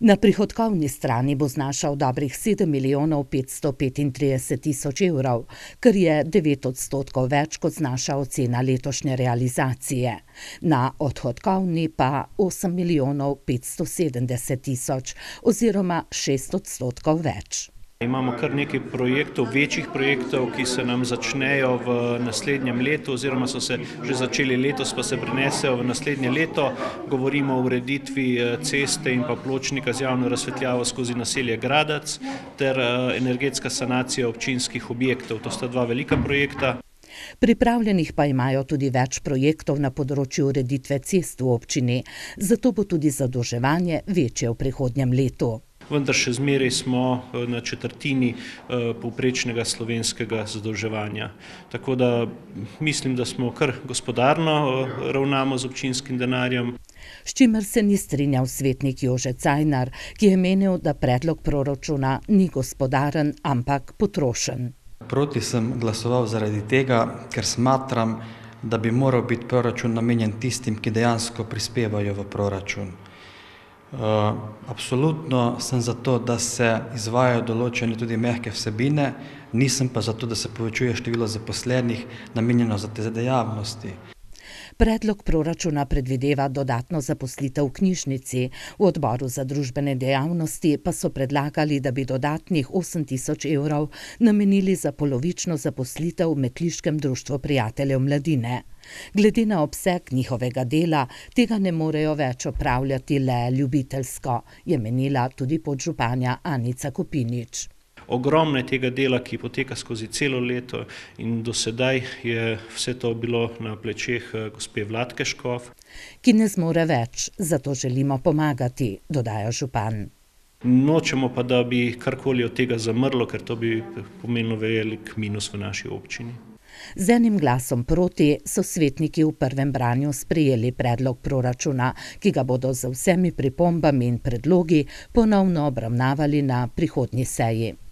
Na prihodkovni strani bo znašal dobrih 7 milijonov 535 tisoč evrov, kar je 9 odstotkov več, kot znaša ocena letošnje realizacije. Na odhodkovni pa 8 milijonov 570 tisoč oziroma 6 odstotkov več. Imamo kar nekaj projektov, večjih projektov, ki se nam začnejo v naslednjem letu oziroma so se že začeli letos, pa se prenesejo v naslednje leto. Govorimo o ureditvi eh, ceste in pa pločnika z javno razsvetljavo skozi naselje Gradac ter eh, energetska sanacija občinskih objektov. To sta dva velika projekta. Pripravljenih pa imajo tudi več projektov na področju ureditve cest v občini, zato bo tudi zadolževanje večje v prihodnjem letu vendar še zmeraj smo eh, na četrtini eh, povprečnega slovenskega zadolževanja. Tako da mislim, da smo kar gospodarno eh, ravnamo z občinskim denarjem. S čimer se ni strinjal svetnik Jože Cajnar, ki je menil, da predlog proračuna ni gospodaren, ampak potrošen. Proti sem glasoval zaradi tega, ker smatram, da bi moral biti proračun namenjen tistim, ki dejansko prispevajo v proračun. Eh, absolutno sem za to, da se izvajajo določene tudi mehke vsebine, nisem pa za to, da se povečuje število zaposlenih namenjeno za te dejavnosti. Predlog proračuna predvideva dodatno zaposlitev v knjižnici, v odboru za družbene dejavnosti pa so predlagali, da bi dodatnih 8 tisoč evrov namenili za polovično zaposlitev v Metliškem društvu prijateljev mladine. Glede na obseg njihovega dela, tega ne morejo več opravljati le ljubiteljsko, je menila tudi podžupanja Anica Kopinič. Ogromno je tega dela, ki poteka skozi celo leto in do sedaj je vse to bilo na plečeh eh, gospe Vladke Škov. Ki ne zmore več, zato želimo pomagati, dodaja župan. Nočemo pa, da bi karkoli od tega zamrlo, ker to bi pomenilo velik minus v naši občini. Z enim glasom proti so svetniki v prvem branju sprejeli predlog proračuna, ki ga bodo z vsemi pripombami in predlogi ponovno obravnavali na prihodnji seji.